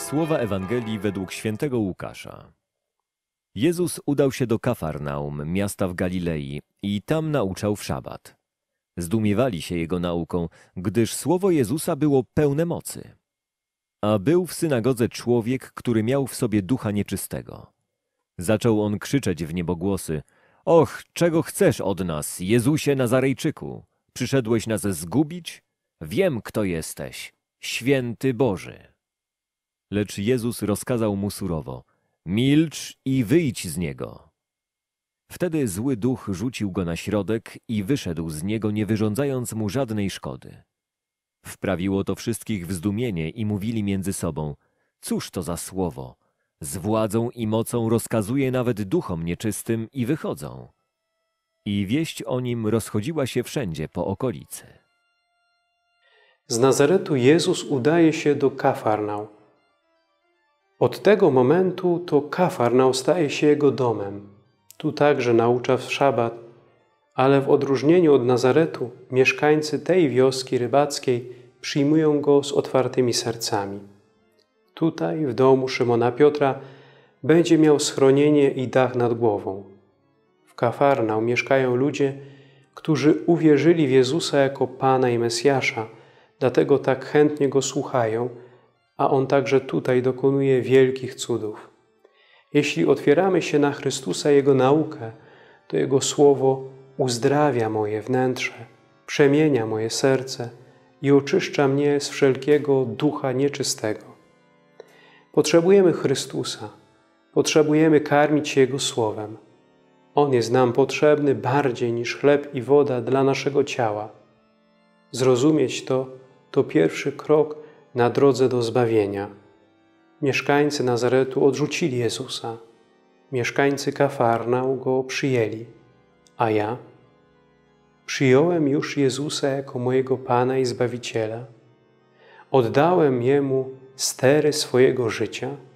Słowa Ewangelii według świętego Łukasza. Jezus udał się do Kafarnaum, miasta w Galilei, i tam nauczał w szabat. Zdumiewali się jego nauką, gdyż słowo Jezusa było pełne mocy. A był w synagodze człowiek, który miał w sobie ducha nieczystego. Zaczął on krzyczeć w niebogłosy: Och, czego chcesz od nas, Jezusie Nazarejczyku? Przyszedłeś nas zgubić? Wiem, kto jesteś, święty Boży. Lecz Jezus rozkazał mu surowo: Milcz i wyjdź z niego. Wtedy zły duch rzucił go na środek i wyszedł z niego, nie wyrządzając mu żadnej szkody. Wprawiło to wszystkich w zdumienie i mówili między sobą: Cóż to za słowo? Z władzą i mocą rozkazuje nawet duchom nieczystym i wychodzą. I wieść o nim rozchodziła się wszędzie po okolicy. Z Nazaretu Jezus udaje się do Kafarnał. Od tego momentu to Kafarnał staje się jego domem. Tu także naucza w szabat, ale w odróżnieniu od Nazaretu mieszkańcy tej wioski rybackiej przyjmują go z otwartymi sercami. Tutaj, w domu Szymona Piotra, będzie miał schronienie i dach nad głową. W Kafarnał mieszkają ludzie, którzy uwierzyli w Jezusa jako Pana i Mesjasza, dlatego tak chętnie Go słuchają, a On także tutaj dokonuje wielkich cudów. Jeśli otwieramy się na Chrystusa Jego naukę, to Jego Słowo uzdrawia moje wnętrze, przemienia moje serce i oczyszcza mnie z wszelkiego ducha nieczystego. Potrzebujemy Chrystusa, potrzebujemy karmić się Jego Słowem. On jest nam potrzebny bardziej niż chleb i woda dla naszego ciała. Zrozumieć to to pierwszy krok na drodze do zbawienia. Mieszkańcy Nazaretu odrzucili Jezusa. Mieszkańcy Kafarnał go przyjęli. A ja? Przyjąłem już Jezusa jako mojego Pana i Zbawiciela. Oddałem Jemu stery swojego życia –